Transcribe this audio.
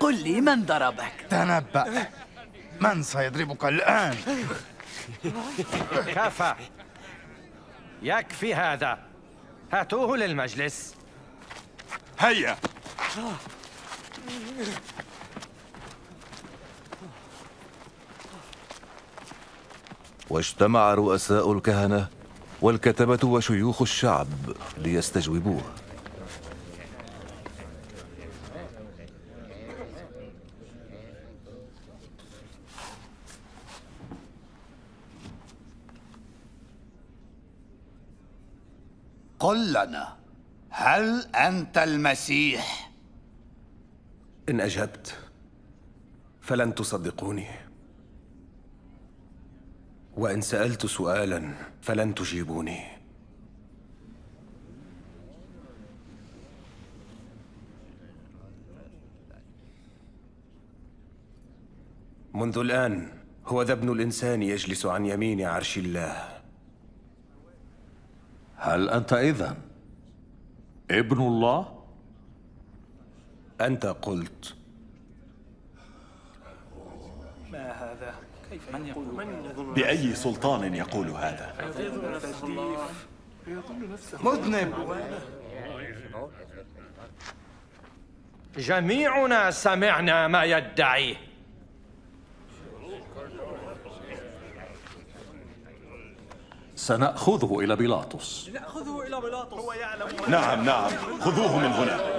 قل لي من ضربك؟ تنبأ. من سيضربك الآن؟ كفى يكفي هذا. هاتوه للمجلس. هيا. واجتمع رؤساء الكهنة والكتبة وشيوخ الشعب ليستجوبوه قل لنا هل أنت المسيح؟ إن أجبت فلن تصدقوني وإن سألت سؤالا فلن تجيبوني منذ الآن هو ذا ابن الإنسان يجلس عن يمين عرش الله هل أنت إذن ابن الله؟ أنت قلت ما هذا؟ من يقول؟ من بأي سلطان يقول هذا؟ مذنب. جميعنا سمعنا ما يدعيه سنأخذه إلى بيلاطس. نأخذه إلى بيلاطس. هو يعلم نعم نعم. خذوه من هنا.